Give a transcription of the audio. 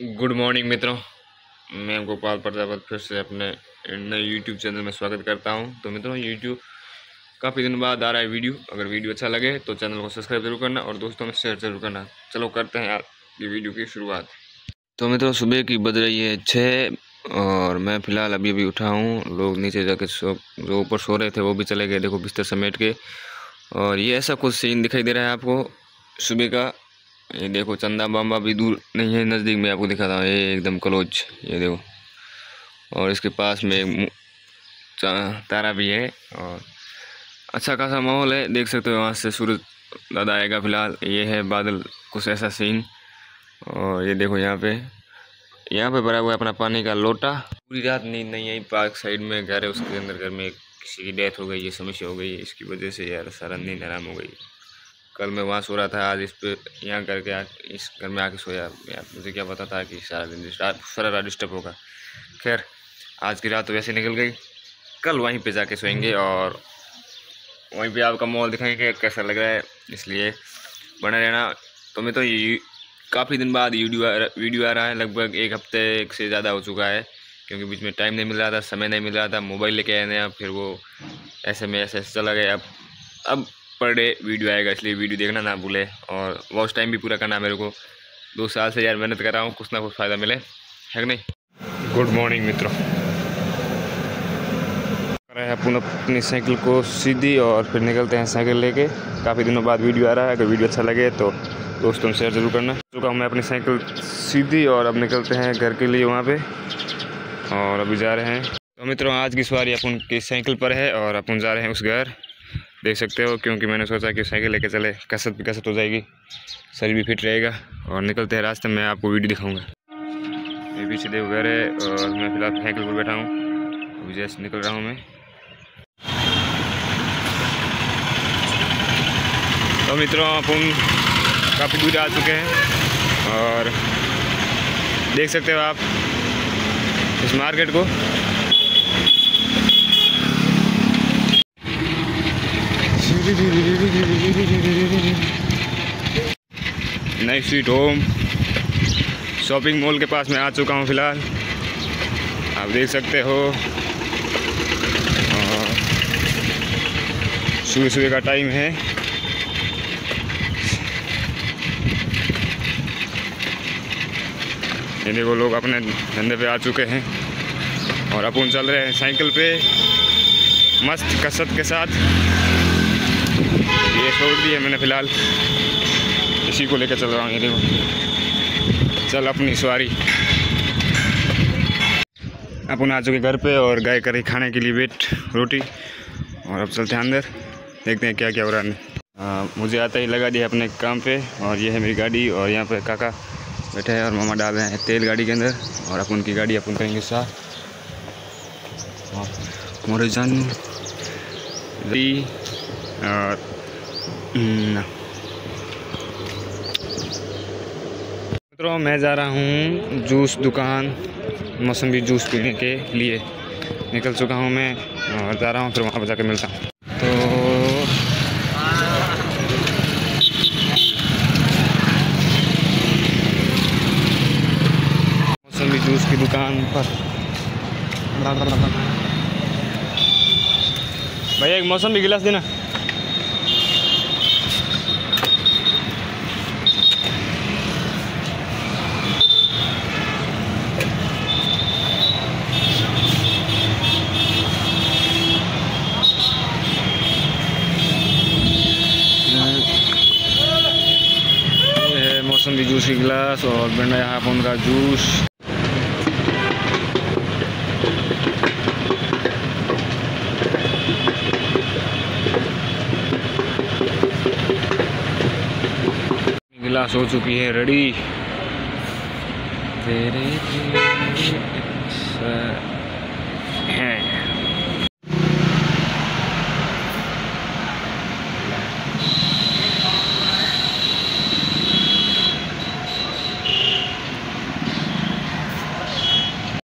Good morning मित्रों। मैं गोपाल प्रजापत फिर से अपने नए यूट्यूब चैनल में स्वागत करता हूँ। तो मित्रों यूट्यूब काफ़ी दिन बाद आ रहा है वीडियो अगर वीडियो अच्छा लगे तो चैनल को सब्सक्राइब ज़रूर करना और दोस्तों में शेयर ज़रूर करना। चलो करते हैं ये वीडियो की शुरुआत। तो मित्रों, सुबह की बज रही है छः और मैं फ़िलहाल अभी अभी उठा हूँ। लोग नीचे जाके सो, जो ऊपर सो रहे थे, वो भी चले गए। देखो बिस्तर समेट के। और ये ऐसा कुछ सीन दिखाई दे रहा है आपको सुबह का। ये देखो, चंदा बाम्बा भी दूर नहीं है, नज़दीक में आपको दिखाता हूँ। ये एकदम क्लोज, ये देखो। और इसके पास में तारा भी है, और अच्छा खासा माहौल है, देख सकते हो वहाँ से सूरज दादा आएगा फ़िलहाल। ये है बादल, कुछ ऐसा सीन और ये देखो यहाँ पे यहाँ पे भरा हुआ अपना पानी का लोटा। पूरी रात नींद नहीं आई, पार्क साइड में घर है उसके अंदर घर में किसी की डेथ हो गई, ये समस्या हो गई, इसकी वजह से यार सारा नींद आराम हो गई। कल मैं वहाँ सो रहा था आज इस पर यहाँ करके आ, इस घर में आके सोया। मुझे क्या पता था कि सारा दिन सारा रात डिस्टर्ब होगा। खैर आज की रात तो वैसे निकल गई। कल वहीं पे जाके सोएँगे और वहीं पे आपका मॉल दिखाएँगे कैसा लग रहा है। इसलिए बना रहना। तो मैं तो काफ़ी दिन बाद वीडियो वीडियो आ रहा है। लगभग एक हफ़्ते एक से ज़्यादा हो चुका है क्योंकि बीच में टाइम नहीं मिल रहा था समय नहीं मिल रहा था। मोबाइल लेके आए नया फिर वो ऐसे में ऐसे चला गया। अब अब पर डे वीडियो आएगा, इसलिए वीडियो देखना ना भूले। और वॉच टाइम भी पूरा करना मेरे को। दो साल से यार मेहनत कर रहा हूँ, कुछ ना कुछ फ़ायदा मिले। है कि नहीं? गुड मॉर्निंग मित्रों। अपन अपनी साइकिल को सीधी और फिर निकलते हैं साइकिल लेके। काफ़ी दिनों बाद वीडियो आ रहा है, अगर वीडियो अच्छा लगे तो दोस्तों शेयर ज़रूर करना। चुका हूँ मैं अपनी साइकिल सीधी और अब निकलते हैं घर के लिए वहाँ पे। और अभी जा रहे हैं। तो मित्रों, आज की सवारी अपन की साइकिल पर है और अपन जा रहे हैं उस घर। देख सकते हो, क्योंकि मैंने सोचा कि साइकिल लेके चले, कसरत भी कसरत हो जाएगी, शरीर भी फिट रहेगा, और निकलते हैं रास्ते में आपको वीडियो दिखाऊँगा। ये पीछे देखो घर है, और मैं फ़िलहाल साइकिल पर बैठा हूँ, अभी जैसे निकल रहा हूँ मैं। तो मित्रों अपन काफ़ी दूर आ चुके हैं, और देख सकते हो आप, इस मार्केट को। नई स्वीट होम। शॉपिंग मॉल के पास मैं आ चुका हूँ फ़िलहाल। आप देख सकते हो। सुबह सुबह का टाइम है। ये देखो, लोग अपने धंधे पे आ चुके हैं और अपन चल रहे हैं साइकिल पे। मस्त कसरत के साथ। ये छोड़ दी है मैंने फ़िलहाल। इसी को लेकर चल रहा हूँ ये देखो। चल अपनी सवारी। अपन आ चुके घर पे और गाय करी खाने के लिए वेट रोटी। और अब चलते हैं अंदर। देखते हैं क्या क्या हो रहा है। मुझे आता ही लगा दिया अपने काम पे। और ये है मेरी गाड़ी और यहाँ पे काका बैठे हैं और मामा डाल रहे हैं तेल गाड़ी के अंदर। और अपन की गाड़ी अपन करेंगे साफ़। मोरे जान। और मित्रों, मैं जा रहा हूँ जूस दुकान मौसमी जूस पीने के लिए। निकल चुका हूँ मैं और जा रहा हूँ, फिर वहाँ पर जाकर मिलता हूँ। तो मौसमी जूस की दुकान पर। भैया, एक मौसम गिलास देना। मौसमी जूस की गिलास और बिना यहाँ पर उनका जूस गिलास हो चुकी है रेडी तेरे हैं।